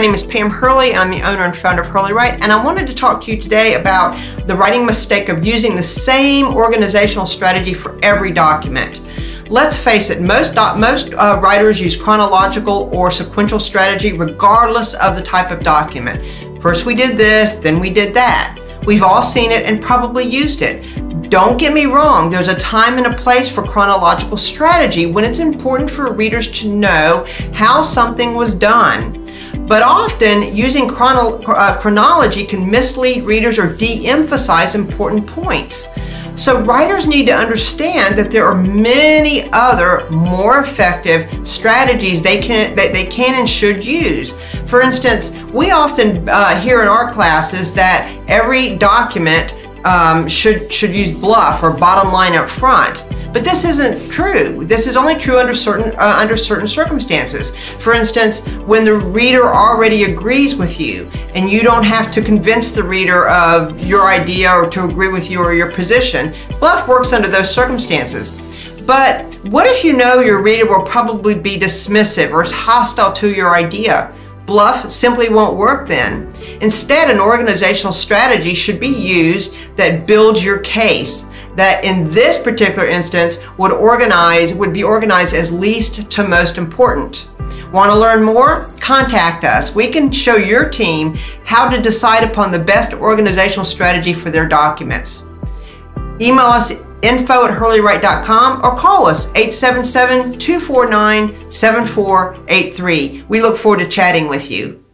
My name is Pam Hurley. And I'm the owner and founder of Hurley Write, and I wanted to talk to you today about the writing mistake of using the same organizational strategy for every document. Let's face it, most, most uh, writers use chronological or sequential strategy regardless of the type of document. First we did this, then we did that. We've all seen it and probably used it. Don't get me wrong, there's a time and a place for chronological strategy when it's important for readers to know how something was done. But often, using chrono uh, chronology can mislead readers or de-emphasize important points. So writers need to understand that there are many other more effective strategies they can that they can and should use. For instance, we often uh, hear in our classes that every document um, should, should use BLUF or bottom line up front. But this isn't true. This is only true under certain uh, under certain circumstances. For instance, when the reader already agrees with you and you don't have to convince the reader of your idea or to agree with you or your position, BLUF works under those circumstances. But what if you know your reader will probably be dismissive or hostile to your idea? BLUF simply won't work then. Instead, an organizational strategy should be used that builds your case that in this particular instance would organize would be organized as least to most important. Want to learn more? Contact us. We can show your team how to decide upon the best organizational strategy for their documents. Email us info at hurleywrite.com or call us 877 249 7483. We look forward to chatting with you.